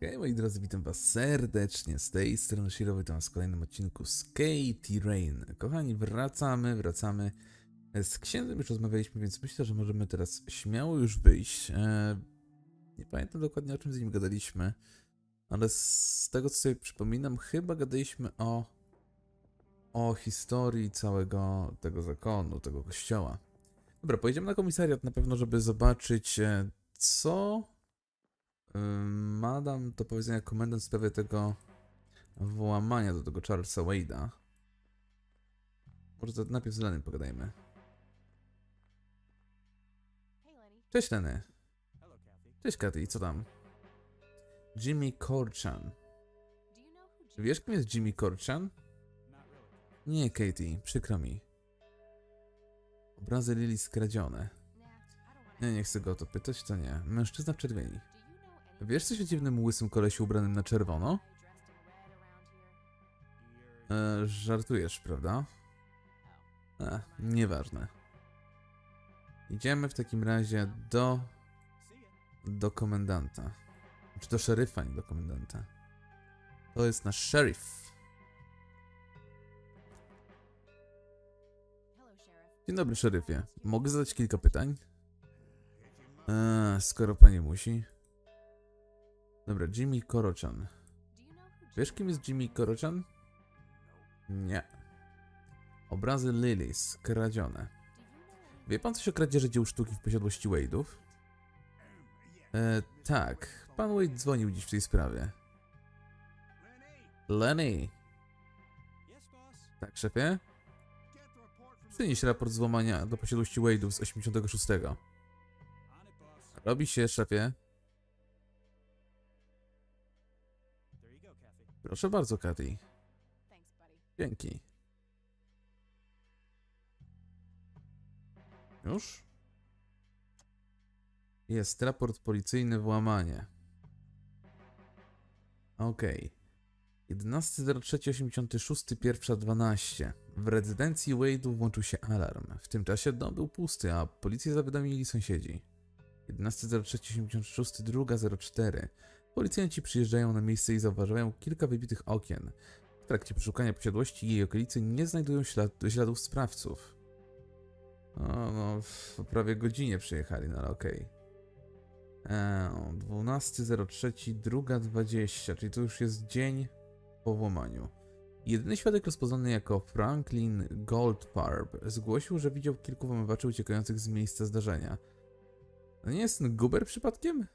Hej moi drodzy, witam was serdecznie z tej strony Shiro, witam was w kolejnym odcinku z Katie Rain. Kochani, wracamy, wracamy. Z księdzem już rozmawialiśmy, więc myślę, że możemy teraz śmiało już wyjść. E, nie pamiętam dokładnie o czym z nim gadaliśmy, ale z tego co sobie przypominam, chyba gadaliśmy o o historii całego tego zakonu, tego kościoła. Dobra, pojedziemy na komisariat na pewno, żeby zobaczyć e, co Madam do powiedzenia komendant w sprawie tego włamania do tego Charlesa Wade'a. Może to najpierw z Lenym pogadajmy. Cześć Kathy. Cześć Katy, i co tam? Jimmy Jim Wiesz kim jest Jimmy really. Nie, Katie, przykro mi. Obrazy Lily skradzione. Nie, nie chcę go o to pytać, to nie. Mężczyzna w czerwieni. Wiesz coś o dziwnym łysym kolesiu ubranym na czerwono? E, żartujesz, prawda? E, nieważne. Idziemy w takim razie do, do komendanta. Czy do szeryfa, nie do komendanta. To jest nasz szeryf. Dzień dobry, szeryfie. Mogę zadać kilka pytań? E, skoro pani musi. Dobra, Jimmy Korochan. Wiesz, kim jest Jimmy Korochan? Nie. Obrazy know any Wie pan coś o kradzieży dzieł sztuki w posiadłości Wade'ów? E, tak. Pan Wade dzwonił dziś w tej sprawie. Lenny! Tak, szefie? Przynieś raport złamania do posiadłości Wade'ów z 86. On it, boss. Robi się, szefie. Proszę bardzo, Katy. Dzięki. Już? Jest raport policyjny włamanie. Okej. 11.03.86, pierwsza 12. W rezydencji Wade'u włączył się alarm. W tym czasie dom był pusty, a policję zawiadomili sąsiedzi. 11.03.86, druga 04. Policjanci przyjeżdżają na miejsce i zauważają kilka wybitych okien. W trakcie przeszukania posiadłości i jej okolicy nie znajdują ślad śladów sprawców. O, no, w prawie godzinie przyjechali, no ale okej. Okay. 12.03, druga 20, czyli to już jest dzień po włamaniu. Jedyny świadek rozpoznany jako Franklin Goldfarb zgłosił, że widział kilku włamywaczy uciekających z miejsca zdarzenia. To nie jest ten Guber przypadkiem?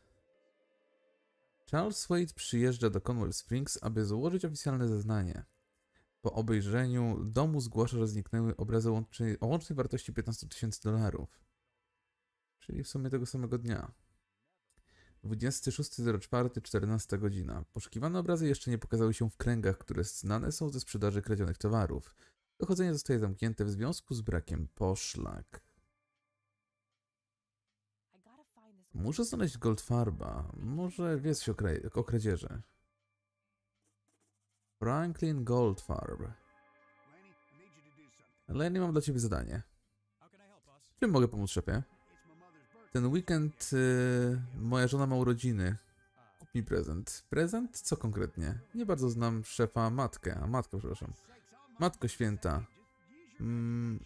Charles Wade przyjeżdża do Conwell Springs, aby złożyć oficjalne zeznanie. Po obejrzeniu domu zgłasza, że zniknęły obrazy łącznej, o łącznej wartości 15 tysięcy dolarów. Czyli w sumie tego samego dnia. 26.04, 14 godzina. Poszukiwane obrazy jeszcze nie pokazały się w kręgach, które znane są ze sprzedaży kradzionych towarów. Dochodzenie zostaje zamknięte w związku z brakiem poszlak. Muszę znaleźć Goldfarba. Może wie coś o, o kradzieży. Franklin Goldfarb. Lenny, mam dla ciebie zadanie. Czym mogę pomóc szefie? Ten weekend y, moja żona ma urodziny. Kup mi prezent. Prezent? Co konkretnie? Nie bardzo znam szefa matkę, a matkę, przepraszam. Matko święta. Mm,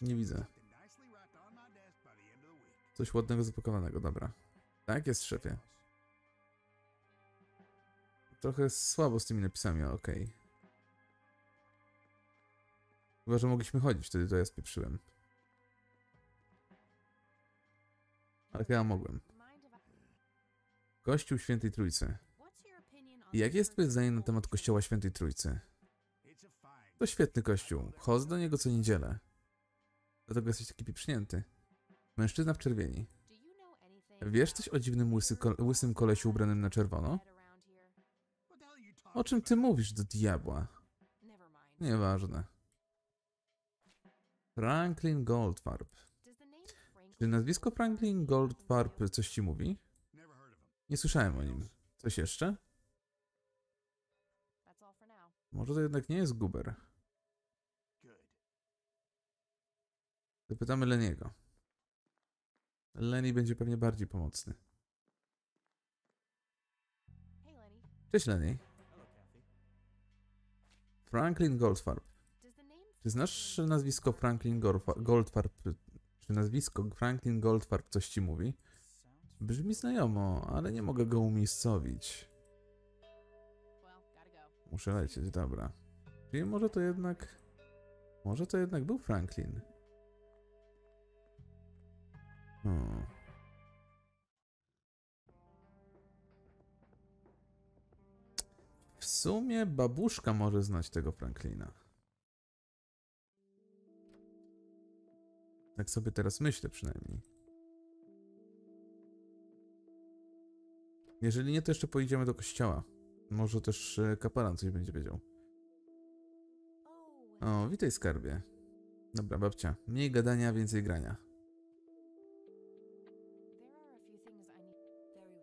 nie widzę. Coś ładnego zapakowanego, dobra. Tak jest, szefie. Trochę słabo z tymi napisami, okej. Chyba, że mogliśmy chodzić, wtedy to ja spieprzyłem. Ale chyba mogłem. Kościół Świętej Trójcy. Jakie jest twoje zdanie na temat Kościoła Świętej Trójcy? To świetny kościół. Chodzę do niego co niedzielę. Dlatego jesteś taki pieprznięty. Mężczyzna w czerwieni. Wiesz coś o dziwnym łysy ko łysym kolesiu ubranym na czerwono? O czym ty mówisz do diabła? Nieważne. Franklin Goldfarb. Czy nazwisko Franklin Goldfarb coś ci mówi? Nie słyszałem o nim. Coś jeszcze? Może to jednak nie jest Guber. Zapytamy Leniego. Lenny będzie pewnie bardziej pomocny. Cześć Lenny. Franklin Goldfarb. Czy znasz nazwisko Franklin Goldfarb? Czy nazwisko Franklin Goldfarb coś ci mówi? Brzmi znajomo, ale nie mogę go umiejscowić. Muszę lecieć, dobra. Czyli może to jednak... Może to jednak był Franklin. Hmm. W sumie babuszka może znać tego Franklina. Tak sobie teraz myślę przynajmniej. Jeżeli nie, to jeszcze pojedziemy do kościoła. Może też e, kapelan coś będzie wiedział. O, witaj skarbie. Dobra, babcia. Mniej gadania, więcej grania.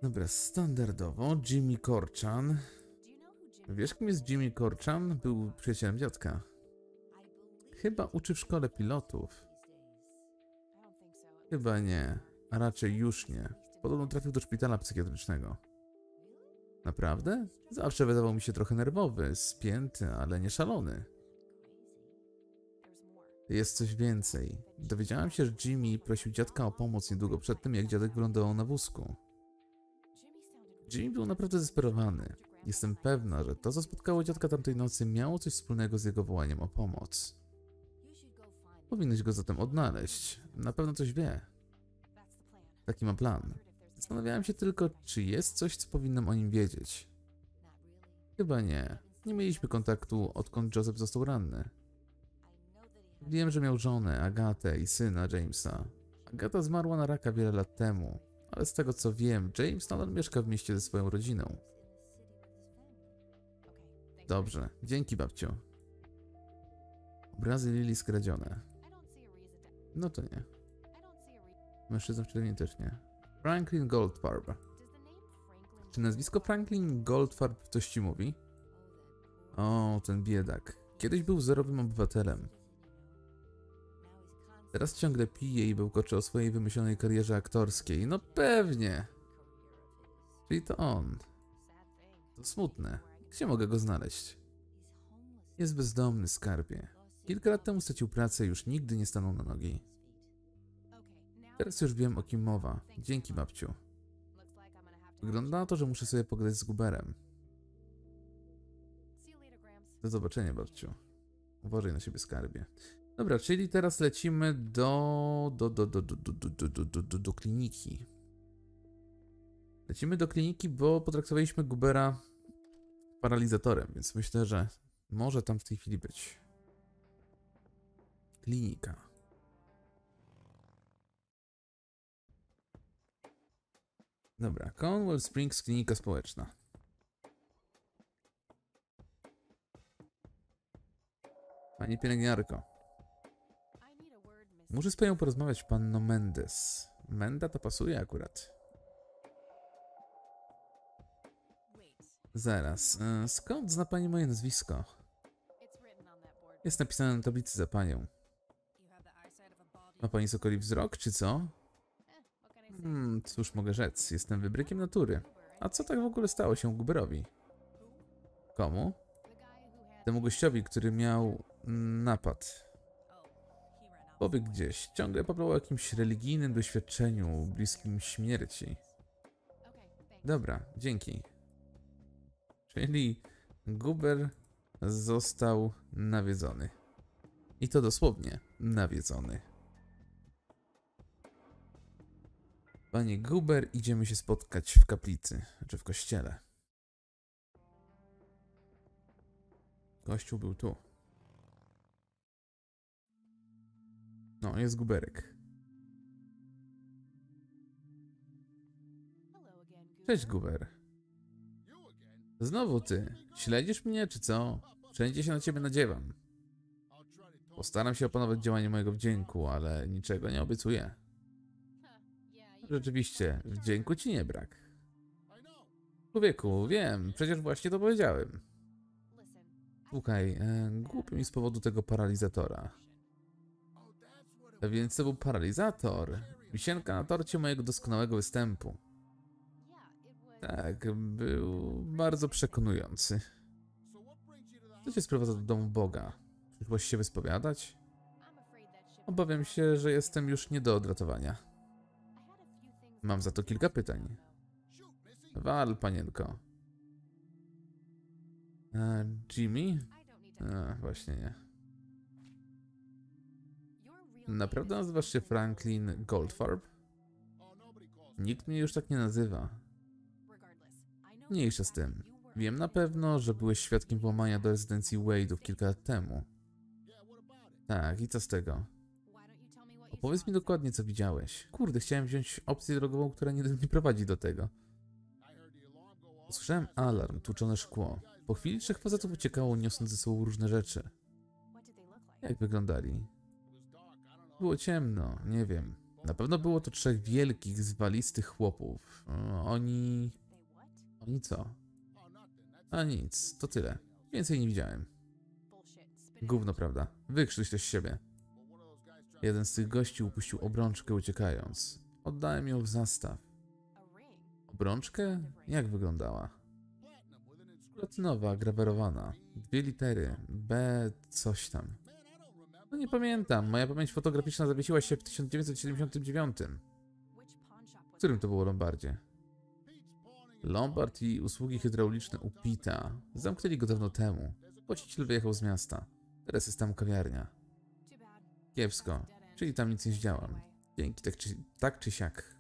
Dobra, standardowo Jimmy Jimmy? Wiesz, kim jest Jimmy Korchan? Był przyjacielem dziadka. Chyba uczy w szkole pilotów. Chyba nie, a raczej już nie. Podobno trafił do szpitala psychiatrycznego. Naprawdę? Zawsze wydawał mi się trochę nerwowy, spięty, ale nie szalony. Jest coś więcej. Dowiedziałem się, że Jimmy prosił dziadka o pomoc niedługo przed tym, jak dziadek wylądował na wózku. Jimmy był naprawdę zdesperowany. Jestem pewna, że to, co spotkało dziadka tamtej nocy, miało coś wspólnego z jego wołaniem o pomoc. Powinnyś go zatem odnaleźć. Na pewno coś wie. Taki ma plan. Zastanawiałem się tylko, czy jest coś, co powinnam o nim wiedzieć. Chyba nie. Nie mieliśmy kontaktu, odkąd Joseph został ranny. Wiem, że miał żonę, Agatę i syna Jamesa. Agata zmarła na raka wiele lat temu, ale z tego co wiem, James nadal mieszka w mieście ze swoją rodziną. Dobrze, dzięki babciu. Obrazy Lili skradzione. No to nie. Mężczyzna w czerwieni też nie. Franklin Goldfarb. Czy nazwisko Franklin Goldfarb coś ci mówi? O, ten biedak. Kiedyś był wzorowym obywatelem. Teraz ciągle pije i bełkocze o swojej wymyślonej karierze aktorskiej. No pewnie. Czyli to on. To smutne. Gdzie mogę go znaleźć? Jest bezdomny, skarbie. Kilka lat temu stracił pracę i już nigdy nie stanął na nogi. Teraz już wiem o kim mowa. Dzięki, babciu. Wygląda na to, że muszę sobie pogadać z Guberem. Do zobaczenia, babciu. Uważaj na siebie, skarbie. Dobra, czyli teraz lecimy do. do. do. do. do. do. do. do. do. do. kliniki. Lecimy do kliniki, bo potraktowaliśmy Gubera paralizatorem, więc myślę, że może tam w tej chwili być. Klinika. Dobra, Cornwall Springs Klinika Społeczna. Pani pielęgniarko, muszę z panią porozmawiać, panno Mendes. Menda to pasuje akurat. Zaraz, e, skąd zna pani moje nazwisko? Jest napisane na tablicy za panią. Ma pani sokoli wzrok, czy co? Hmm, cóż mogę rzec, jestem wybrykiem natury. A co tak w ogóle stało się Guberowi? Komu? Temu gościowi, który miał napad. Pobiegł gdzieś, ciągle poplał o jakimś religijnym doświadczeniu bliskim śmierci. Dobra, dzięki. Czyli Guber został nawiedzony. I to dosłownie nawiedzony. Panie Guber, idziemy się spotkać w kaplicy, czy w kościele. Kościół był tu. No, jest Guberek. Cześć, Guber. Znowu ty. Śledzisz mnie, czy co? Wszędzie się na ciebie nadziewam. Postaram się opanować działanie mojego wdzięku, ale niczego nie obiecuję. Rzeczywiście, wdzięku ci nie brak. Człowieku, wiem, przecież właśnie to powiedziałem. Słuchaj, e, głupio mi z powodu tego paralizatora. Więc to był paralizator. Wisienka na torcie mojego doskonałego występu. Tak, był bardzo przekonujący. Co cię sprowadza do domu Boga? Przyszłaś się wyspowiadać? Obawiam się, że jestem już nie do odratowania. A. Mam za to kilka pytań. Wal, panienko. E, Jimmy? To. E, właśnie nie. Naprawdę nazywasz się Franklin Goldfarb? Nikt mnie już tak nie nazywa. Mniejsza z tym. Wiem na pewno, że byłeś świadkiem włamania do rezydencji Wade'ów kilka lat temu. Tak, i co z tego? Opowiedz mi dokładnie, co widziałeś. Kurde, chciałem wziąć opcję drogową, która nie, nie prowadzi do tego. Usłyszałem alarm, tłuczone szkło. Po chwili trzech facetów uciekało, niosąc ze sobą różne rzeczy. Jak wyglądali? Było ciemno, nie wiem. Na pewno było to trzech wielkich, zwalistych chłopów. Oni... Oni co? A nic, to tyle. Więcej nie widziałem. Gówno, prawda? Wykrztuś to z siebie. Jeden z tych gości upuścił obrączkę uciekając. Oddałem ją w zastaw. Obrączkę? Jak wyglądała? Platynowa, grawerowana. Dwie litery. B coś tam. No nie pamiętam. Moja pamięć fotograficzna zawiesiła się w 1979. Which pawn shop W którym to było Lombardzie? Lombard i usługi hydrauliczne u Pita. Zamknęli go dawno temu. Właściciel wyjechał z miasta. Teraz jest tam kawiarnia. Kiepsko. Czyli tam nic nie zdziałam. Dzięki, tak czy, tak czy siak.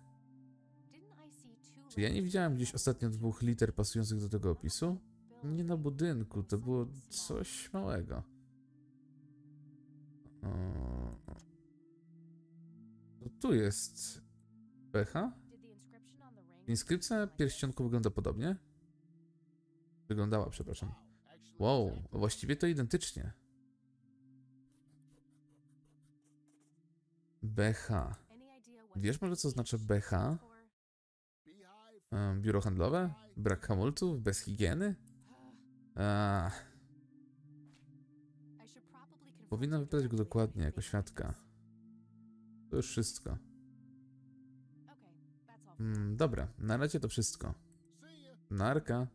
Czy ja nie widziałem gdzieś ostatnio dwóch liter pasujących do tego opisu? Nie na budynku, to było coś małego. To tu jest pecha? Inskrypcja pierścionku wygląda podobnie? Wyglądała, przepraszam. Wow, właściwie to identycznie. BH. Wiesz może co oznacza BH? Biuro handlowe? Brak hamulców? Bez higieny? A, powinna wypytać go dokładnie jako świadka. To już wszystko. Mm, dobra, na razie to wszystko. Narka.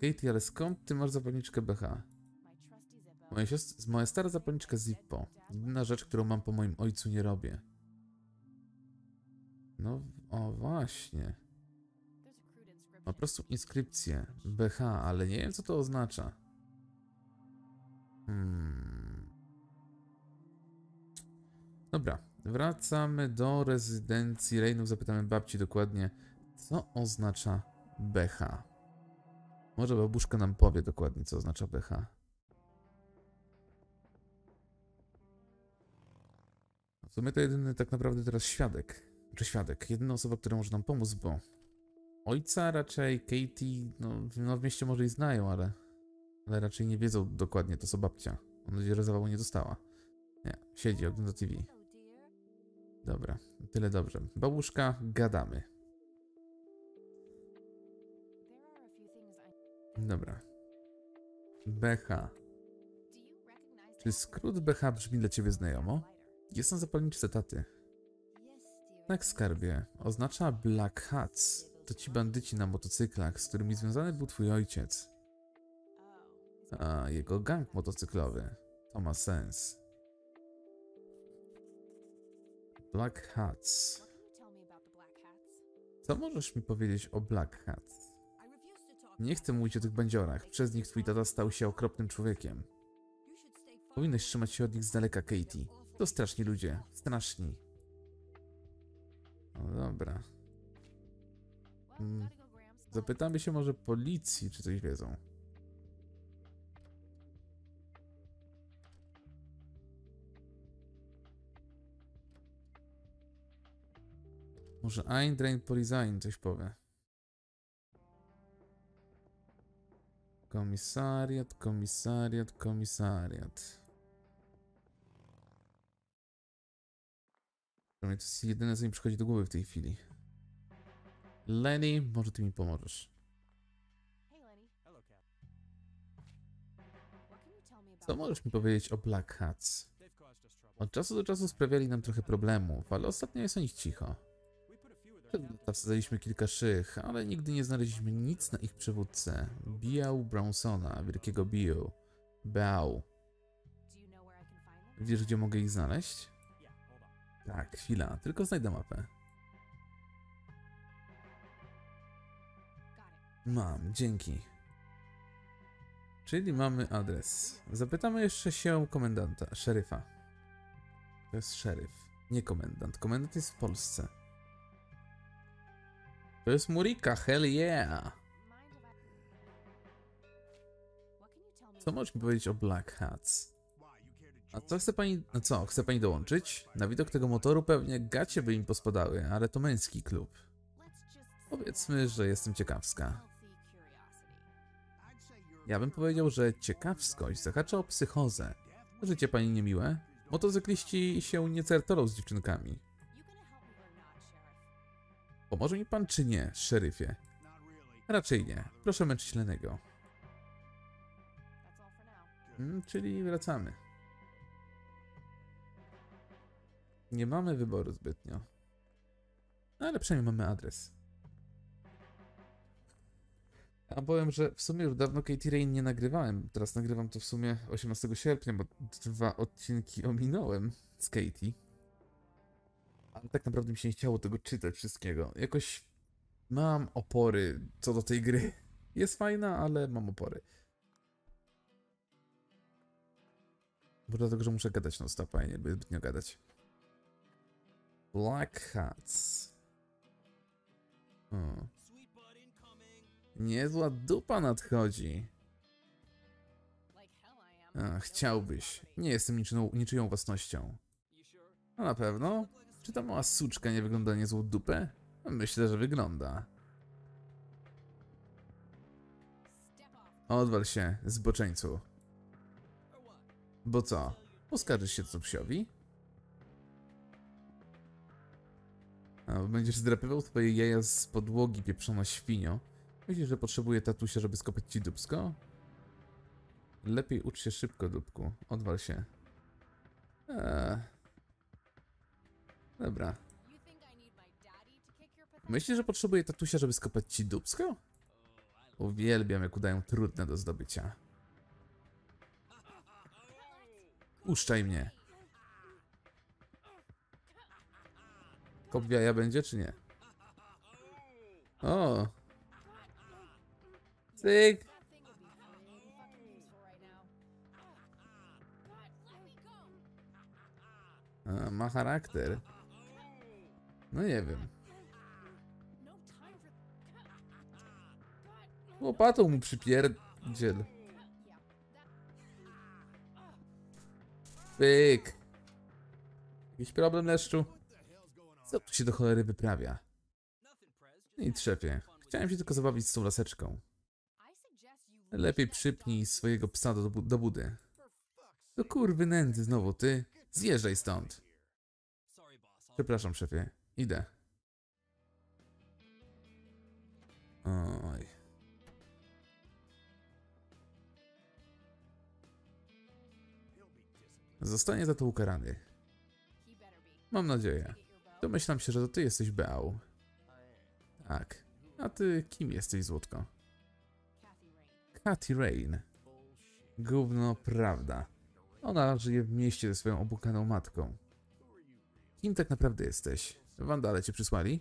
Katie, ale skąd ty masz zapalniczkę BH? Moja, siostra, moja stara zapalniczka Zippo. Jedyna rzecz, którą mam po moim ojcu nie robię. No, o właśnie. Po prostu inskrypcję. BH, ale nie wiem co to oznacza. Hmm. Dobra, wracamy do rezydencji Reinów. Zapytamy babci dokładnie, co oznacza BH. Może babuszka nam powie dokładnie, co oznacza BH. W sumie to jedyny tak naprawdę teraz świadek. Czy świadek, jedyna osoba, która może nam pomóc, bo ojca raczej Katie, no, no w mieście może i znają, ale, ale raczej nie wiedzą dokładnie, to co babcia. Mam nadzieję, że zawału nie dostała. Nie, siedzi, ogląda TV. Dobra, tyle dobrze. Babuszka, gadamy. Dobra. BH. Czy skrót BH brzmi dla ciebie znajomo? Jest na zapalniczce taty. Tak, skarbie. Oznacza Black Hats. To ci bandyci na motocyklach, z którymi związany był twój ojciec. A jego gang motocyklowy. To ma sens. Black Hats? Co możesz mi powiedzieć o Black Hats? Nie chcę mówić o tych bandziorach. Przez nich twój tata stał się okropnym człowiekiem. Powinnaś trzymać się od nich z daleka, Katie. To straszni ludzie. Straszni. No dobra. Mm. Bye. Zapytamy się może policji, czy coś wiedzą. Może Eindrain Polizain coś powie. Komisariat, komisariat, komisariat. To jest jedyne, co mi przychodzi do głowy w tej chwili. Lenny, może ty mi pomożesz. Co możesz mi powiedzieć o Black Hats? Od czasu do czasu sprawiali nam trochę problemów, ale ostatnio jest o nich cicho. Wsadzaliśmy kilka szych, ale nigdy nie znaleźliśmy nic na ich przywódcę. Biał Brownsona, wielkiego find them? Wiesz, gdzie mogę ich znaleźć? Tak, chwila, tylko znajdę mapę. Mam, dzięki. Czyli mamy adres. Zapytamy jeszcze się komendanta, szeryfa. To jest szeryf, nie komendant. Komendant jest w Polsce. To jest Murika, hell yeah! Co możesz mi powiedzieć o Black Hats? A co chce pani, no co, chce pani dołączyć? Na widok tego motoru pewnie gacie by im pospadały, ale to męski klub. Powiedzmy, że jestem ciekawska. Ja bym powiedział, że ciekawskość zahacza o psychozę. Życie pani niemiłe? Motocykliści się nie certolą z dziewczynkami. Pomoże mi pan czy nie, szeryfie? Raczej nie. Proszę męczyć Lenego. That's all for now. Mm, czyli wracamy. Nie mamy wyboru zbytnio. No, ale przynajmniej mamy adres. A powiem, że w sumie już dawno Katie Rain nie nagrywałem. Teraz nagrywam to w sumie 18 sierpnia, bo dwa odcinki ominąłem z Katie. Ale tak naprawdę mi się nie chciało tego czytać wszystkiego. Jakoś mam opory co do tej gry. Jest fajna, ale mam opory. Bo dlatego, że muszę gadać non stop, a ja nie lubię zbytnio gadać. Black Hats. O. Niezła dupa nadchodzi. Chciałbyś. Nie jestem niczyją, niczyją własnością. No na pewno. Czy ta mała suczka nie wygląda niezłą dupę? Myślę, że wygląda. Odwal się, zboczeńcu. Bo co? Poskarżysz się co psiowi? Będziesz zdrapywał twoje jaja z podłogi, pieprzona świnio. Myślisz, że potrzebuje tatusia, żeby skopać ci dupsko? Lepiej ucz się szybko, dupku. Odwal się. Eee. Pathetic Myślisz, że potrzebuję tatusia, żeby skopać ci dupsko? Uwielbiam, jak udają trudne do zdobycia. Uszczaj mnie. Kop będzie, czy nie? O! Cyk! Ma charakter. No nie wiem. No. Łopatą mu przypierdziel. Pyk! Jakiś problem, Leszczu? Co tu się do cholery wyprawia? I trzepie. Chciałem się tylko zabawić z tą laseczką. Lepiej przypnij swojego psa do, do budy. Do kurwy nędzy znowu ty. Zjeżdżaj stąd. Przepraszam, szefie. Idę. Oj. Zostanie za to ukarany. Mam nadzieję. Domyślam się, że to ty jesteś Beał. Tak. A ty kim jesteś, Złotko? Kathy Rain. Gówno prawda. Ona żyje w mieście ze swoją obłukaną matką. Kim tak naprawdę jesteś? Wandale cię przysłali?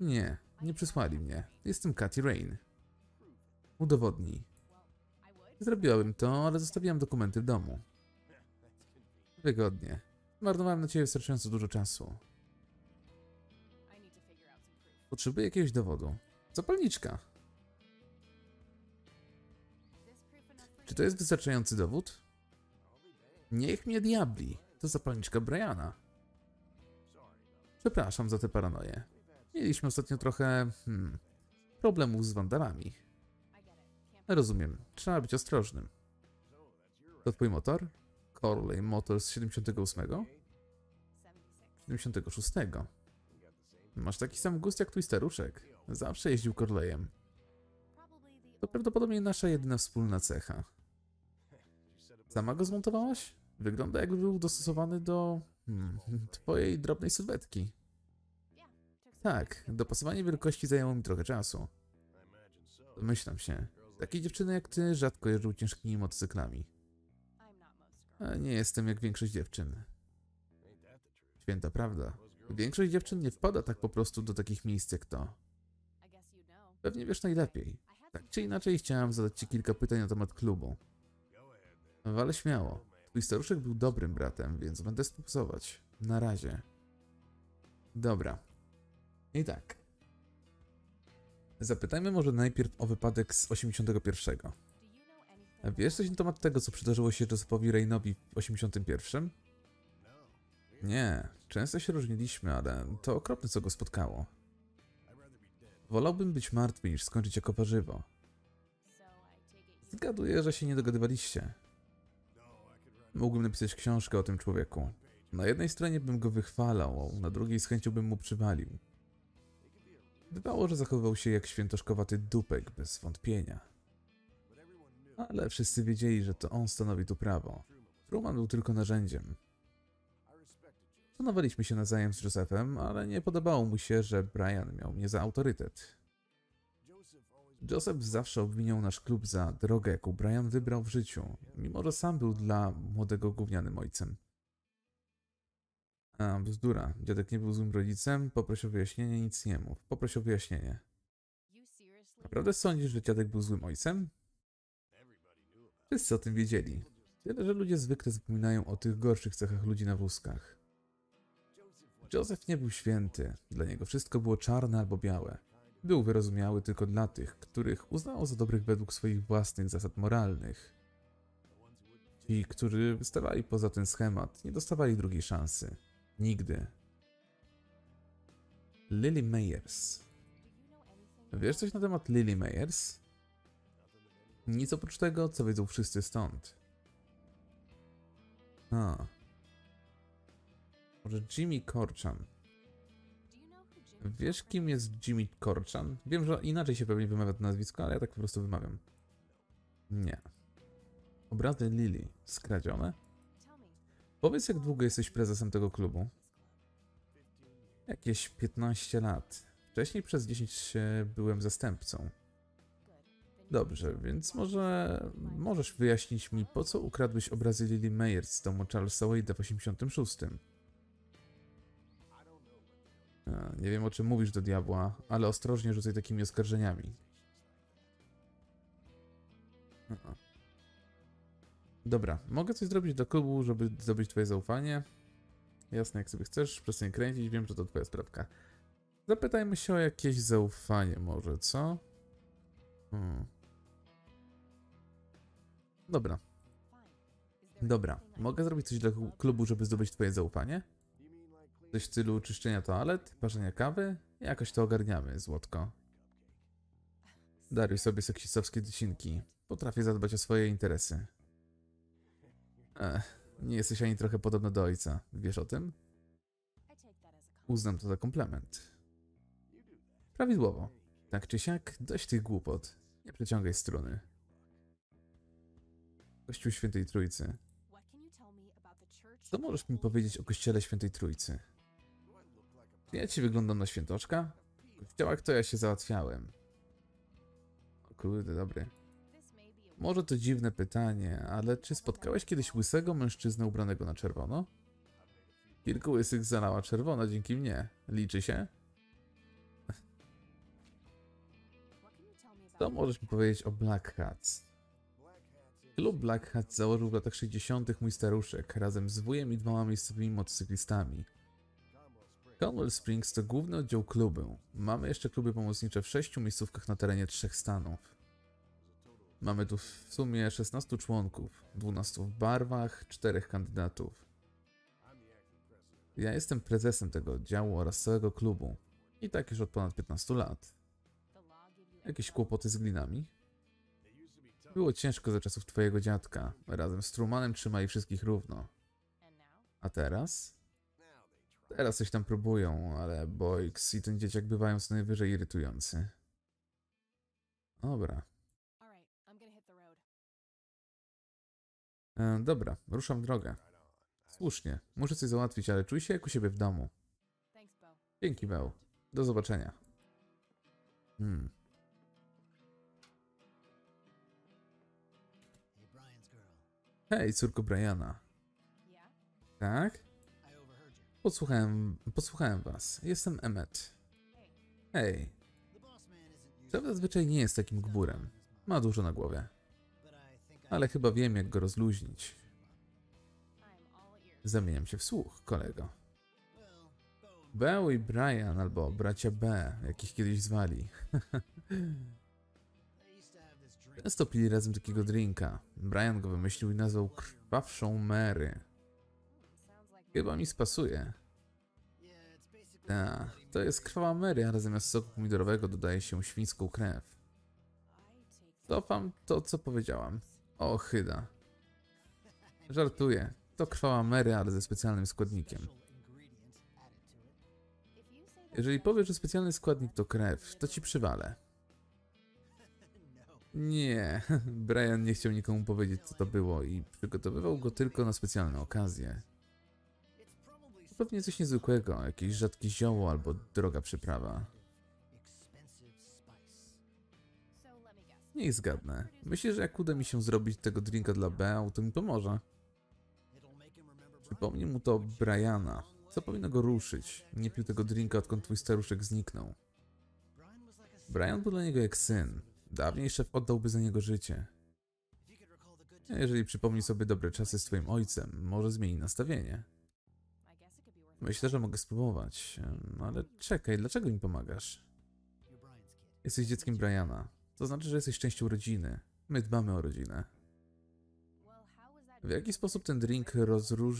Nie, nie przysłali mnie. Jestem Katy Rain. Udowodnij. Zrobiłabym to, ale zostawiłam dokumenty w domu. Wygodnie. Marnowałem na ciebie wystarczająco dużo czasu. Potrzebuję jakiegoś dowodu. Zapalniczka. Czy to jest wystarczający dowód? Niech mnie diabli. To zapalniczka Briana. Przepraszam za tę paranoję. Mieliśmy ostatnio trochę... Hmm, problemów z wandalami. Rozumiem. Trzeba być ostrożnym. To twój motor? Corley Motor z 78? 76. 76. Masz taki sam gust jak twój. Zawsze jeździł Corleyem. To prawdopodobnie nasza jedyna wspólna cecha. Sama go zmontowałaś? Wygląda jakby był dostosowany do... Hmm, twojej drobnej sylwetki. Tak, dopasowanie wielkości zajęło mi trochę czasu. Domyślam się. Takie dziewczyny jak ty rzadko jeżdżą ciężkimi motocyklami. A nie jestem jak większość dziewczyn. Święta prawda. Większość dziewczyn nie wpada tak po prostu do takich miejsc jak to. Pewnie wiesz najlepiej. Tak czy inaczej chciałem zadać ci kilka pytań na temat klubu. Ale śmiało. Twój staruszek był dobrym bratem, więc będę stosować. Na razie. Dobra. I tak. Zapytajmy może najpierw o wypadek z 81. Do you know anything A wiesz coś na temat tego, co przydarzyło się Josephowi Reynowi w 81? Nie, często się różniliśmy, ale to okropne, co go spotkało. Wolałbym być martwy, niż skończyć jako you Zgaduję, że się nie dogadywaliście. Mógłbym napisać książkę o tym człowieku. Na jednej stronie bym go wychwalał, na drugiej z chęcią bym mu przywalił. Bywało, że zachowywał się jak świętoszkowaty dupek, bez wątpienia. Ale wszyscy wiedzieli, że to on stanowi tu prawo. Truman był tylko narzędziem. Szanowaliśmy się nawzajem z Josephem, ale nie podobało mu się, że Brian miał mnie za autorytet. Joseph zawsze obwiniał nasz klub za drogę, jaką Brian wybrał w życiu, mimo że sam był dla młodego gównianym ojcem. A, bzdura. Dziadek nie był złym rodzicem, poproś o wyjaśnienie, nic nie mów. Poproś o wyjaśnienie. Naprawdę sądzisz, że dziadek był złym ojcem? Wszyscy o tym wiedzieli. Tyle, że ludzie zwykle zapominają o tych gorszych cechach ludzi na wózkach. Joseph nie był święty. Dla niego wszystko było czarne albo białe. Był wyrozumiały tylko dla tych, których uznał za dobrych według swoich własnych zasad moralnych. Ci, którzy wystawali poza ten schemat, nie dostawali drugiej szansy. Nigdy. Lily anything Wiesz coś na temat Lily Mayers? Nic oprócz tego, co wiedzą wszyscy stąd. A. Może Jimmy Corchan. Wiesz, kim jest Jimmy Corchan? Wiem, że inaczej się pewnie wymawia to nazwisko, ale ja tak po prostu wymawiam. Nie. Obrazy Lily. Skradzione? Powiedz, jak długo jesteś prezesem tego klubu? Jakieś 15 lat. Wcześniej przez 10 byłem zastępcą. Dobrze, więc może możesz wyjaśnić mi, po co ukradłeś obrazy Lily Mayers z domu Charlesa Wade'a w 86? Nie wiem, o czym mówisz do diabła, ale ostrożnie rzucaj takimi oskarżeniami. Dobra, mogę coś zrobić do klubu, żeby zdobyć twoje zaufanie? Jasne, jak sobie chcesz, przestań kręcić, wiem, że to twoja sprawka. Zapytajmy się o jakieś zaufanie może, co? Hmm. Dobra, dobra. Mogę zrobić coś dla klubu, żeby zdobyć twoje zaufanie? Coś w stylu czyszczenia toalet, parzenia kawy? Jakoś to ogarniamy, złotko. Daruj sobie seksistowskie docinki. Potrafię zadbać o swoje interesy. Ech, nie jesteś ani trochę podobna do ojca. Wiesz o tym? Uznam to za komplement. Prawidłowo. Tak czy siak, dość tych głupot. Nie przeciągaj struny. Kościół Świętej Trójcy. Co możesz mi powiedzieć o Kościele Świętej Trójcy? Ja ci wyglądam na świętoczka? W kościołach to ja się załatwiałem. O kurde, dobry. Może to dziwne pytanie, ale czy spotkałeś kiedyś łysego mężczyznę ubranego na czerwono? Kilku łysych zalała czerwona dzięki mnie. Liczy się? Co możesz mi powiedzieć o Black Hats? Klub Black Hats założył w latach 60. mój staruszek razem z wujem i dwoma miejscowymi motocyklistami. Conwell Springs to główny oddział klubu. Mamy jeszcze kluby pomocnicze w sześciu miejscówkach na terenie trzech stanów. Mamy tu w sumie 16 członków, 12 w barwach, 4 kandydatów. Ja jestem prezesem tego oddziału oraz całego klubu. I tak już od ponad 15 lat. Jakieś kłopoty z glinami? Było ciężko za czasów twojego dziadka. Razem z Trumanem trzymali wszystkich równo. A teraz? Teraz coś tam próbują, ale Boyks i ten dzieciak bywają co najwyżej irytujący. Dobra. E, dobra, ruszam w drogę. Słusznie, muszę coś załatwić, ale czuj się jak u siebie w domu. Dzięki, Bał. Do zobaczenia. Hmm. Hej, córko Briana. Tak? Posłuchałem, posłuchałem was. Jestem Emmet. Hej, to zazwyczaj nie jest takim gburem. Ma dużo na głowie. Ale chyba wiem, jak go rozluźnić. Zamieniam się w słuch, kolego. Beau i Brian, albo bracia B, jakich kiedyś zwali. Często pili razem takiego drinka. Brian go wymyślił i nazwał krwawszą Mary. Chyba mi spasuje. Yeah, it's basically Ta, Bloody to jest krwawa Mary, a zamiast soku pomidorowego dodaje się świńską krew. Cofam to, co powiedziałam. O, chyda. Żartuję. To krwawa Mary, ale ze specjalnym składnikiem. Jeżeli powiesz, że specjalny składnik to krew, to ci przywalę. Nie, Brian nie chciał nikomu powiedzieć, co to było i przygotowywał go tylko na specjalne okazje. Pewnie coś niezwykłego, jakieś rzadkie zioło albo droga przyprawa. Niech zgadnę. Myślę, że jak uda mi się zrobić tego drinka dla Beau, to mi pomoże. Przypomnij mu to Briana. Co powinno go ruszyć? Nie pił tego drinka, odkąd twój staruszek zniknął. Brian był dla niego jak syn. Dawniej szef oddałby za niego życie. Times. jeżeli przypomni sobie dobre czasy z twoim ojcem, może zmieni nastawienie. Myślę, że mogę spróbować. Ale czekaj, dlaczego mi pomagasz? Jesteś dzieckiem Briana. To znaczy, że jesteś częścią rodziny. My dbamy o rodzinę. W jaki sposób ten drink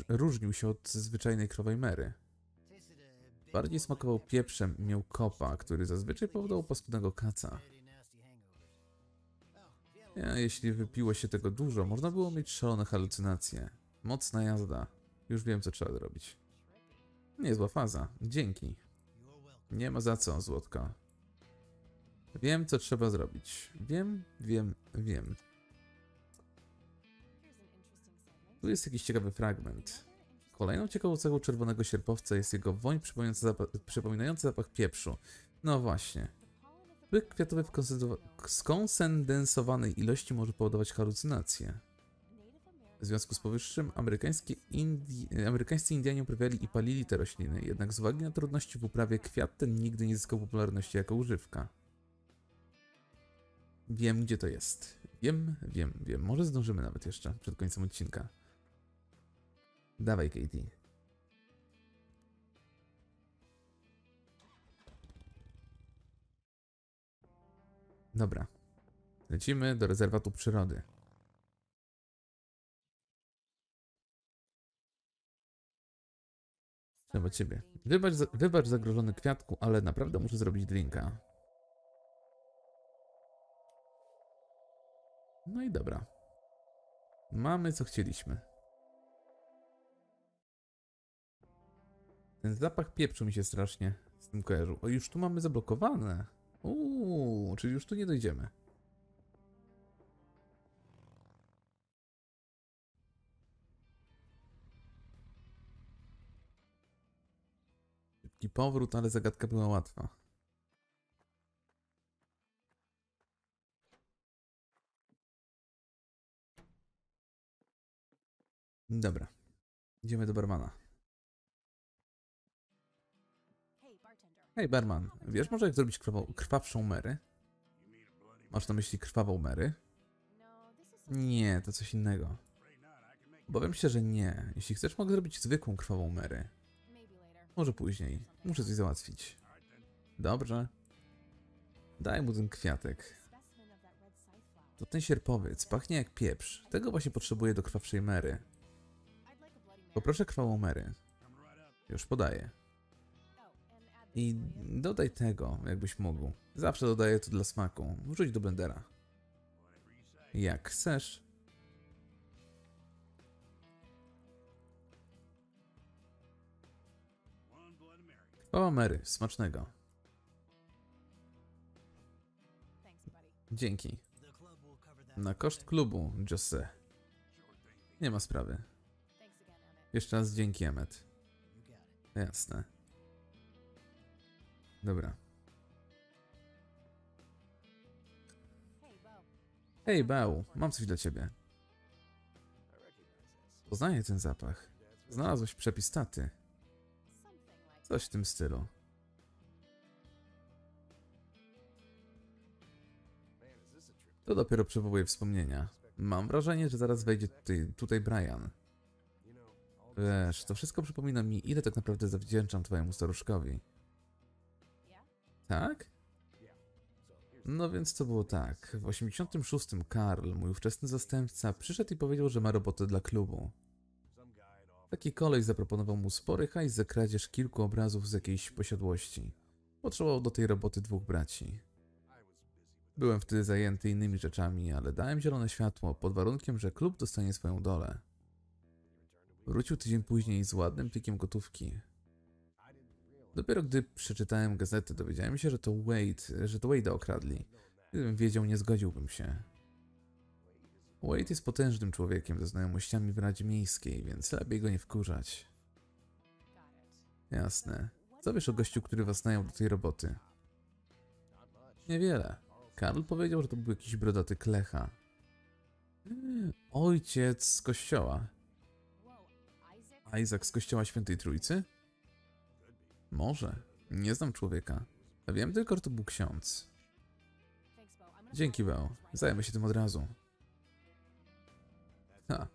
różnił się od zwyczajnej krowej bit Bardziej smakował pieprzem i miał kopa, który zazwyczaj powodował paskudnego kaca. Ja, jeśli wypiło się tego dużo, można było mieć szalone halucynacje. Mocna jazda. Już wiem, co trzeba zrobić. Niezła faza. Dzięki. Nie ma za co, złotko. Wiem, co trzeba zrobić. Wiem, wiem, wiem. Tu jest jakiś ciekawy fragment. Kolejną ciekawą cechą czerwonego sierpowca jest jego woń przypominająca zapach, przypominający zapach pieprzu. No właśnie. Pyk kwiatowy w skondensowanej ilości może powodować halucynacje. W związku z powyższym Indi- amerykańscy Indianie uprawiali i palili te rośliny, jednak z uwagi na trudności w uprawie kwiat ten nigdy nie zyskał popularności jako używka. Wiem, gdzie to jest. Wiem, wiem, wiem. Może zdążymy nawet jeszcze przed końcem odcinka. Dawaj, Katie. Dobra. Lecimy do rezerwatu przyrody. Trzeba ciebie. Wybacz, wybacz zagrożony kwiatku, ale naprawdę muszę zrobić drinka. No i dobra. Mamy co chcieliśmy. Ten zapach pieprzu mi się strasznie z tym kojarzył. O, już tu mamy zablokowane. Uuu, czyli już tu nie dojdziemy. Szybki powrót, ale zagadka była łatwa. Dobra. Idziemy do barmana. Hej, barman, wiesz może jak zrobić krwawą, krwawszą Mary? Masz na myśli krwawą Mary? No, Nie, to coś innego. Obawiam się, że nie. Jeśli chcesz, mogę zrobić zwykłą krwawą Mary. Może później. Muszę coś załatwić. Dobrze. Daj mu ten kwiatek. To ten sierpowiec. Pachnie jak pieprz. Tego właśnie potrzebuję do krwawszej Mary. Poproszę krwawą Mary. Już podaję. I dodaj tego, jakbyś mógł. Zawsze dodaję to dla smaku. Wrzuć do blendera. Jak chcesz. Krwawa Mary, smacznego. Dzięki. Na koszt klubu, Jose. Nie ma sprawy. Jeszcze raz dzięki, Emmet. Jasne. Dobra. Hej, Beł, mam coś dla ciebie. Poznaję ten zapach. Znalazłeś przepis taty. Coś w tym stylu. To dopiero przywołuje wspomnienia. Mam wrażenie, że zaraz wejdzie tutaj, tutaj Brian. Wiesz, to wszystko przypomina mi, ile tak naprawdę zawdzięczam twojemu staruszkowi. Tak? No więc to było tak. W 86 Karl, mój ówczesny zastępca, przyszedł i powiedział, że ma robotę dla klubu. Taki koleś zaproponował mu spory hajs za kradzież kilku obrazów z jakiejś posiadłości. Potrzebował do tej roboty dwóch braci. Byłem wtedy zajęty innymi rzeczami, ale dałem zielone światło pod warunkiem, że klub dostanie swoją dolę. Wrócił tydzień później z ładnym plikiem gotówki. Dopiero gdy przeczytałem gazetę, dowiedziałem się, że to Wade, że to Wade'a okradli. Gdybym wiedział, nie zgodziłbym się. Wade jest potężnym człowiekiem ze znajomościami w Radzie Miejskiej, więc lepiej go nie wkurzać. Jasne. Co wiesz o gościu, który was najął do tej roboty? Niewiele. Karl powiedział, że to był jakiś brodaty klecha. Ojciec z kościoła. Isaac? Z kościoła Świętej Trójcy? Może. Nie znam człowieka. Wiem tylko, że to był ksiądz. Dzięki, right Zajmę się tym od razu. Ha.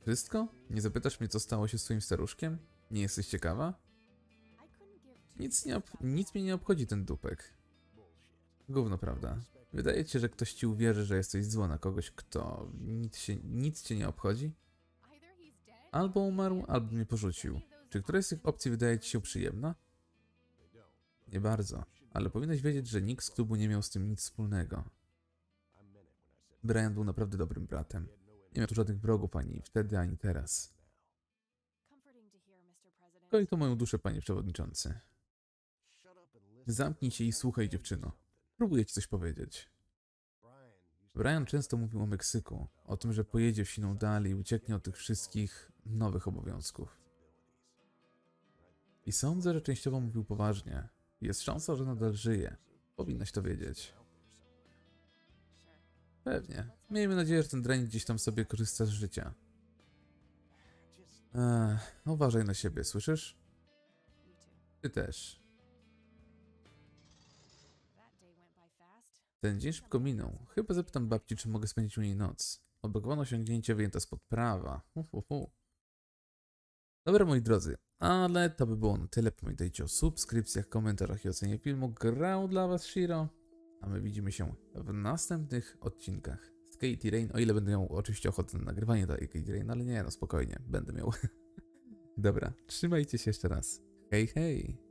Wszystko? Nie zapytasz mnie, co stało się z twoim staruszkiem? Nie jesteś ciekawa? Nic, nie nic mnie nie obchodzi ten dupek. Gówno, prawda? Wydaje ci się, że ktoś ci uwierzy, że jesteś zło na kogoś, kto nic, się, nic cię nie obchodzi? Albo umarł, albo mnie porzucił. Czy któraś z tych opcji wydaje ci się przyjemna? Nie bardzo, ale powinieneś wiedzieć, że nikt z klubu nie miał z tym nic wspólnego. Brian był naprawdę dobrym bratem. Nie miał tu żadnych wrogów ani wtedy, ani teraz. Koi to moją duszę, panie przewodniczący. Zamknij się i słuchaj, dziewczyno. Próbuję ci coś powiedzieć. Brian często mówił o Meksyku, o tym, że pojedzie w siną dal i ucieknie od tych wszystkich nowych obowiązków. I sądzę, że częściowo mówił poważnie. Jest szansa, że nadal żyje. Powinnaś to wiedzieć. Pewnie. Miejmy nadzieję, że ten drań gdzieś tam sobie korzysta z życia. Ech, uważaj na siebie, słyszysz? Ty też. Ten dzień szybko minął. Chyba zapytam babci, czy mogę spędzić u niej noc. Oblokowano osiągnięcie wyjęte spod prawa. Hu, hu, hu. Dobra, moi drodzy, ale to by było na tyle. Pamiętajcie o subskrypcjach, komentarzach i ocenie filmu. Grał dla Was Shiro, a my widzimy się w następnych odcinkach z Katie Rain, o ile będę miał oczywiście ochotę na nagrywanie dalej Katie Rain, ale nie, no spokojnie, będę miał. Dobra, trzymajcie się jeszcze raz. Hej, hej!